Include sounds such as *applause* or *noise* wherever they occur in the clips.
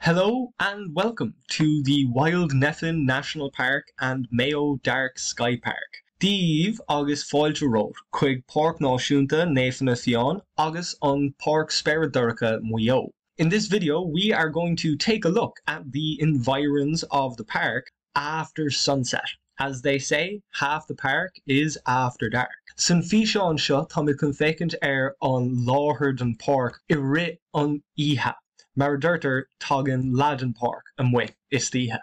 Hello and welcome to the Wild Nephin National Park and Mayo Dark Sky Park. Díomh agus fáilte rót chuig Park Náisiúnta Nathan Thion agus on Park Spiridurica Muyo. In this video, we are going to take a look at the environs of the park after sunset. As they say, half the park is after dark. San fi an seo tá mid chun fécinint ar an láthir den park i an ihe. Mar d'irtar tugan Ladin Park and.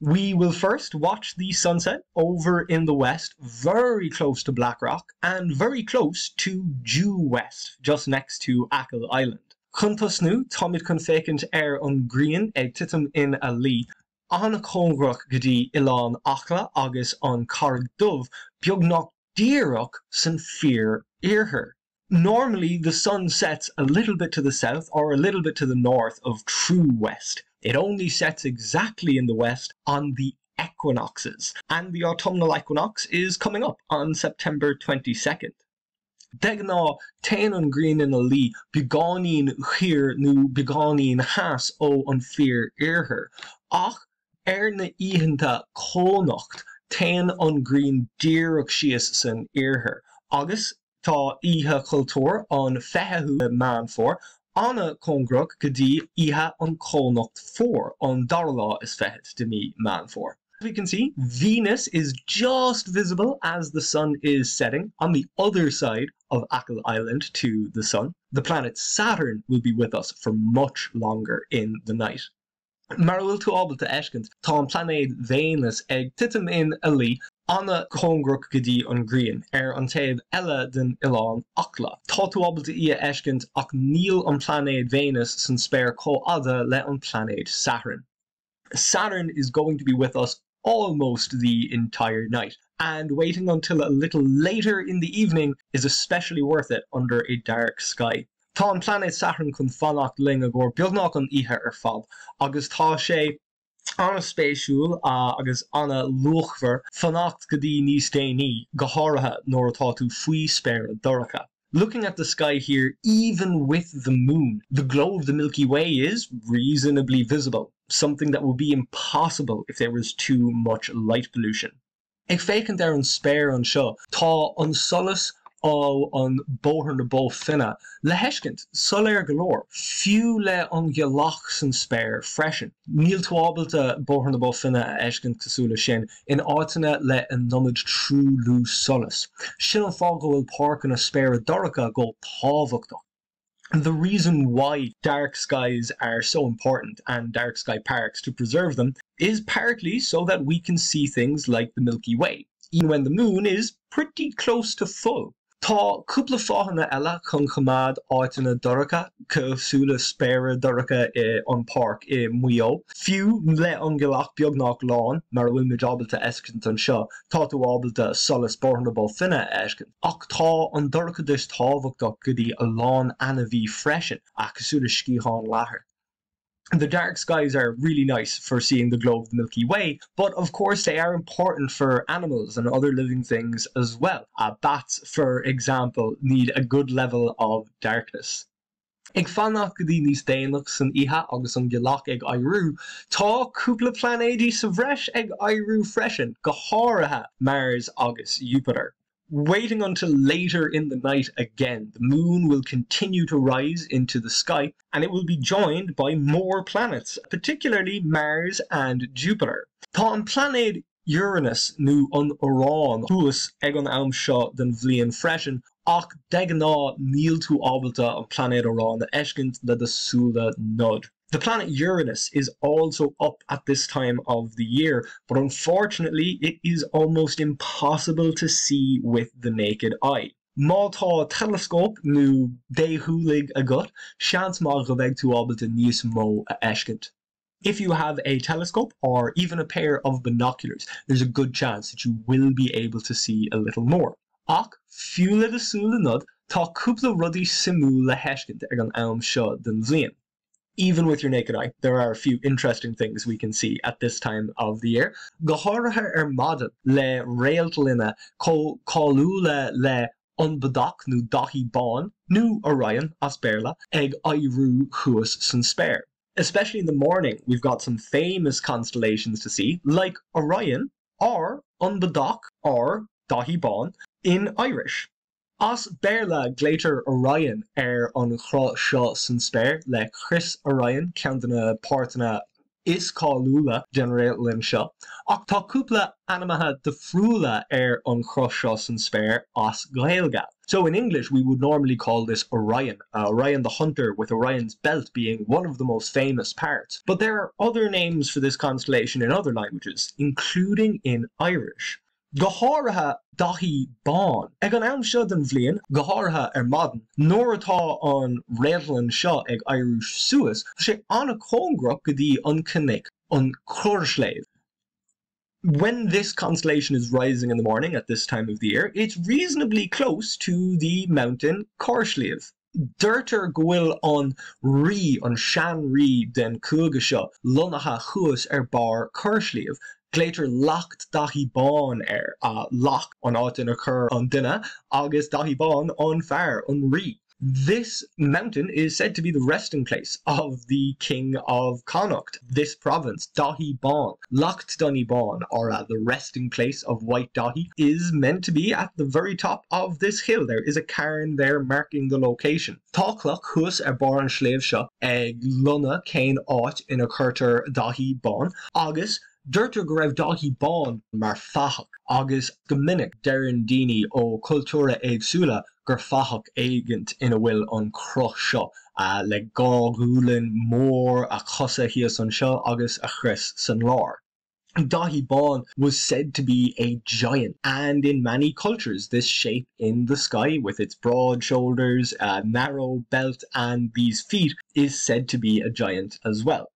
We will first watch the sunset over in the west, very close to Blackrock and very close to Due West, just next to Achill Island. Chuntas tomid fécinint ar an Green ag titim in a anna congrach gotí Ián achla agus an car dubh beag nach díireach san fear earher. Normally, the sun sets a little bit to the south or a little bit to the north of true west. It only sets exactly in the west on the equinoxes, and the autumnal equinox is coming up on September 22nd. Degná tain an green in a lí beganín hir nu beganín has ó an fear earher. Ach er na ihananta cónacht tain an green dearach sias san earher. Agus tá ihe cultúr an fetheú man for, anna congrach go dtí ihe for an darlá is fehet de mí man for. we can see, Venus is just visible as the sun is setting on the other side of Achill Island to the sun. The planet Saturn will be with us for much longer in the night. Mar bhfuil tú ábal a ecint tá an Venus ag titim in a lí anna congrach gotí an Green ar an taobh eile den Ián achla. Tá tú ábalta í ecint ach níl an planéid Venus san spéir có ada an planéid Saturn. Saturn is going to be with us almost the entire night, and waiting until a little later in the evening is especially worth it under a dark sky. Tá an planet Saturn chun fannacht ling a ggóir beagnach an ihe ar fad, agus tá sé uh, agus anna fannacht níos déní atá tú faoi spéir doracha. Looking at the sky here, even with the moon, the glow of the Milky Way is reasonably visible, something that would be impossible if there was too much light pollution. Ag fécin ar an spéir an seo, tá an solas ó an bóthir na bó finna, le heiscint soléir golóir, fiú le an gelach san spéir freisin. Níl tuábalta bóthir na bó finna a eiscint cosúla sin in átainine le an nomid trú lú solas. Sin an fá gohfuil park an a spéir doracha go táhachtach. The reason why dark skies are so important and dark sky parks to preserve them is partly so that we can see things like the Milky Way, even when the moon is pretty close to full. Tá cúpla fáhanna eile chun chamad áitina doracha cosúla spéire doracha i an park i muo. Fiú le an gelach beag nach lán mar bhfuil medábalta escint an seo, tá tú ábalta solas bornabal finna escin. Ach tá an doracha dus táhachtach gotí a lán ana bhí freisin a cosúla scíán The dark skies are really nice for seeing the glow of the Milky Way, but of course they are important for animals and other living things as well. Uh, bats, for example, need a good level of darkness. Ig fannach go dtí níos déanaach san ihe agus an gelach ag airú, tá cúpla planédí sa bhreis ag airú freisin go Mars agus Jupiter. Waiting until later in the night again, the moon will continue to rise into the sky and it will be joined by more planets, particularly Mars and Jupiter. Tá an planéid Uranus nu an Orán thuas ag an am seo den bblion freisin ach de ná níl tú ábalta an planéid Orán ecint le desúla nod. The planet Uranus is also up at this time of the year, but unfortunately it is almost impossible to see with the naked eye. Mátá telescope nu béhulig a gut, seans má go bheith tú ábalta mó a. If you have a telescope or even a pair of binoculars, there's a good chance that you will be able to see a little more. Ach, de súle nod, tá cúpla rudí simú le heiscint ag an den bblion. Even with your naked eye, there are a few interesting things we can see at this time of the year. Gohorathe ar madan le réaltalinna callúla le unbadach nu dahi bon nu Orion as béla ag airú chuas san spéir. Especially in the morning, we've got some famous constellations to see, like Orion or On or Dahi Bon in Irish. As béla gléitar Orion ar an chrá seo san le Chris Orion ceanna páirtna is cáúla generalin seo, ach táúpla de friúla ar an chroseo san spéir as gailga. So in English we would normally call this Orion, uh, Orion the Hunter with Orion's belt being one of the most famous parts. But there are other names for this constellation in other languages, including in Irish. Goáirithe dahí bán. Ag an am seo den bblion goáirithe ar madan, nóair atá an rélan seo ag Irish suasas, sé anna cóngra go an an chóirléh. When this constellation is rising in the morning at this time of the year, it's reasonably close to the mountain Corslieve. Dirter gohfuil an ri an sean ri den cuaga seo lonathe chuas ar bar Corslev, Gléitir lacht dahí bán ar a lach an átain occur an duine agus dahí bán an fear an ri. This mountain is said to be the resting place of the king of Connacht, this province, Dahi. Lacht Dunny Ban, or uh, the resting place of White Dahi, is meant to be at the very top of this hill. There is a cairn there marking the location. Táclach hus ar bar an sléimh seo ag luna céin áit ina chuirtar Dahi Ban, agus Dúirtar go raibh dahí bán mar fachach agus go minic ó cultúra éagsúla gur fachach éigent ina bhfuil an croch seo uh, le gáúlan mór a chosa hias an seo agus a chris san lár. Dahi Bon was said to be a giant, and in many cultures, this shape in the sky with its broad shoulders, uh, narrow belt, and these feet is said to be a giant as well.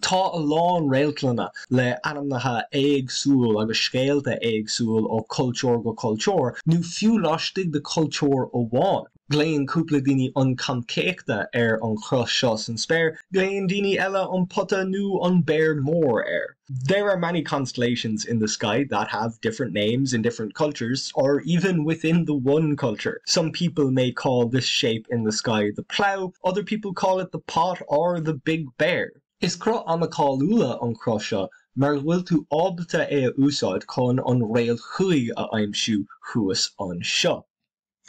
Tá a lán réalclanna le anamnathe éagsúil agus scéalta éagsúil ó cultúr go cultúr, nó fiúláistigh de cultúr ó bháin. Gléon cúpla daoine an cancéachta ar an chros seo an spéir, gléon daoine eile an puta nó an bear mór air. There are many constellations in the sky that have different names in different cultures, or even within the one culture. Some people may call this shape in the sky the plough, other people call it the pot or the big bear. Is cro amacáúla an croseo mar bhfuil tú ábalta é a úsáid chun an réal chuig a aimimsú chuas an seo.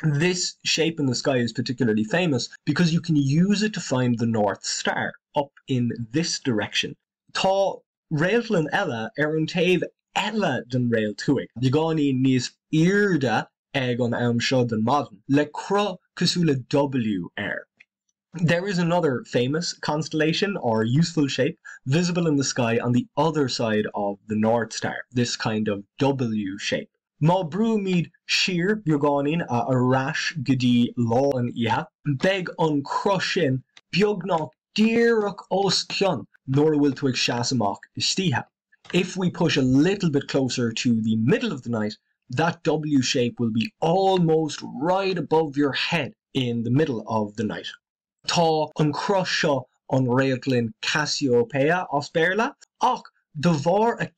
This shape in the sky is particularly famous because you can use it to find the North Star up in this direction. Tá réallan eile ar an taobh eile den réal tuig. Di gáí níos irda ag an am seo den madan le cro cosúla W air. There is another famous constellation or useful shape visible in the sky on the other side of the North Star, this kind of W shape. Má brúmid sir biogánin a arás godí lá an ihe, beg an crusin beagnach dearach os cean nor. If we push a little bit closer to the middle of the night, that W shape will be almost right above your head in the middle of the night. Tá an cros seo an réalglinn Cassiopeia os béla a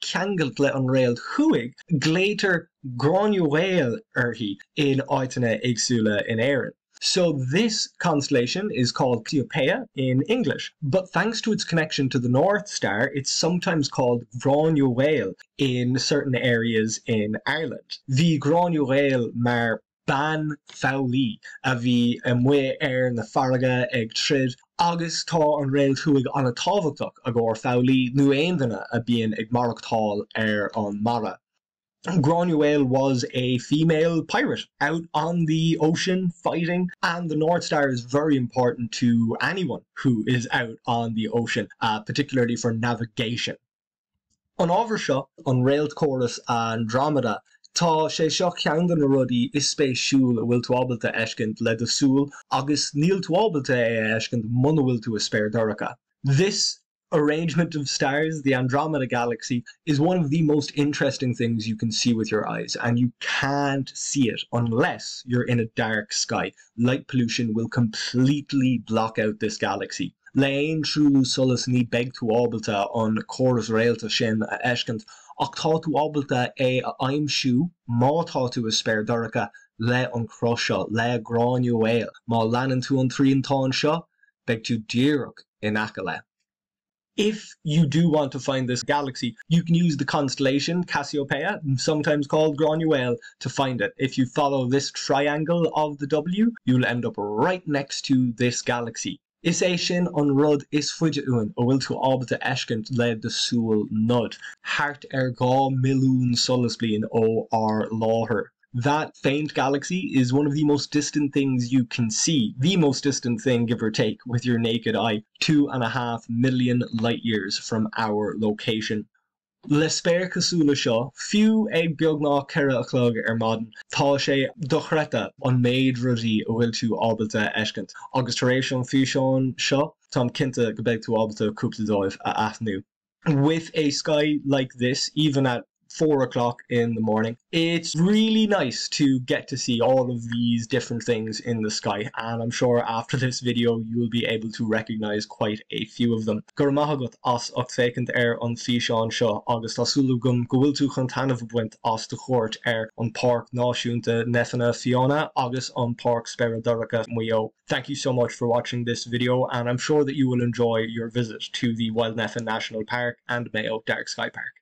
ceangalt le an chuig gléiter granuail arhí in áitaine agsúla in éan. So this constellation is called Cassiopeia in English, but thanks to its connection to the North Star, it's sometimes called Granuaile in certain areas in Ireland. The Granuail mar ban fálí a bhí an mu na farige ag trid agus tá an réil thuig an táhachtach a ggóir fálí nu aonanna a bíon ag marachtáil ar an mara. Granuaile was a female pirate out on the ocean fighting and the North Star is very important to anyone who is out on the ocean, uh, particularly for navigation. An Overshot, seo an réalt choras Andromeda Tá sé seo cean na rudí is spéisiúil a bhfuil túábalta ecint le asúl agus níl túábalta é ecint muna bhfuil tú a spéir doracha. This arrangement of stars, the Andromeda galaxy, is one of the most interesting things you can see with your eyes, and you can't see it unless you're in a dark sky. Light pollution will completely block out this galaxy. Lein trú solas ní beg tú ábalta an choras réalta sin a ecint le má tú beag tú in. If you do want to find this galaxy, you can use the constellation Cassiopeia, sometimes called Granuaile, to find it. If you follow this triangle of the W, you'll end up right next to this galaxy. Is é sin an rud is fuide uan ó bhfuil tú ábalta ecint le de súil nud. Hart ar gá milliún solas ó ar láthair. that faint galaxy is one of the most distant things you can see, the most distant thing, give or take, with your naked eye, two and a half million light years from our location. Le spéir cosúla seo fiú ag beagná ceire a chlog ar maden tá sé dochreta an méid rudí ó bhfuil tú ábalta ecint. agus taréis an fiúseán seo tá cinnte go beag tú a athnú. With a sky like this, even at four o'clock in the morning. It's really nice to get to see all of these different things in the sky and I'm sure after *laughs* this video you will be able to recognize quite a few of them. Gur mahagat as ach fékent ar an fi an seo agus tasúlagum gohfuil tú chun tanmh buint as de chót ar an park náisiúnta nefanna Fiona agus on park Speraduracha Muo. Thank you so much for watching this video and I'm sure that you will enjoy your visit to the Wild Nephin National Park and Mayo Dark Sky Park.